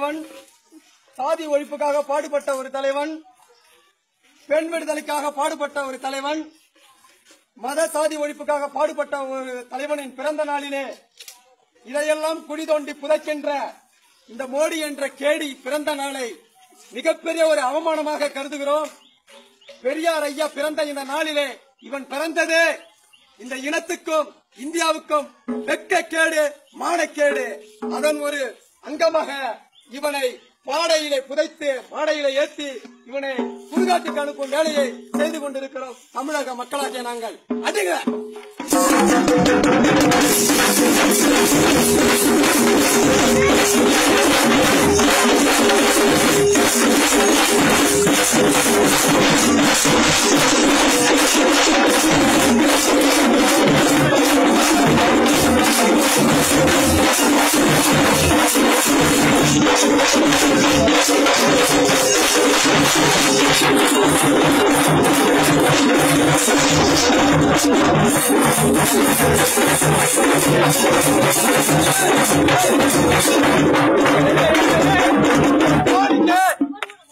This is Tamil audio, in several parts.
தலைவன் சாதி ஒழிப்புக்காக பாடுபட்ட ஒரு தலைவன் பெண் விடுதலைக்காக பாடுபட்ட ஒரு தலைவன் மத சாதி ஒழிப்புக்காக பாடுபட்ட ஒரு தலைவனின் பிறந்த நாளிலே இதையெல்லாம் குடி தோண்டி புதைக்கின்ற இந்த மோடி என்ற கேடி பிறந்த நாளை மிகப்பெரிய ஒரு அவமானமாக கருதுகிறோம். பெரியார் ஐயா பிறந்த இந்த நாளிலே இவன் பிறந்ததே இந்த இனத்துக்கும் இந்தியாவுக்கும் வெக்க கேடு மானக்கேடு அதன் ஒரு அங்கமாக இவனை பாடையிலே புதைத்து பாடையிலே ஏற்றி இவனை சுடுகாட்டுக்கு அனுப்பும் வேலையை செய்து கொண்டிருக்கிறோம். தமிழக மக்களாகிய நாங்கள். அதிக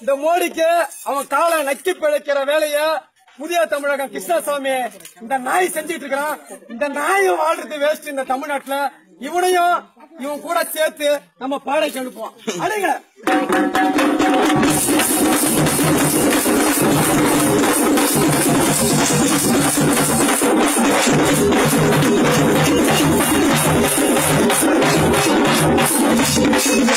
இந்த மோடிக்கு அவன் காலை நக்கி பிழைக்கிற வேலைய புதிய தமிழகம் கிருஷ்ணசாமி இந்த நாய் செஞ்சுட்டு இருக்கிறான். இந்த நாய் வாழ்றது வேஸ்ட் இந்த தமிழ்நாட்டுல. இவனையும் இவன் கூட சேர்த்து நம்ம பாடைக்கு அனுப்புவோம் அடைங்க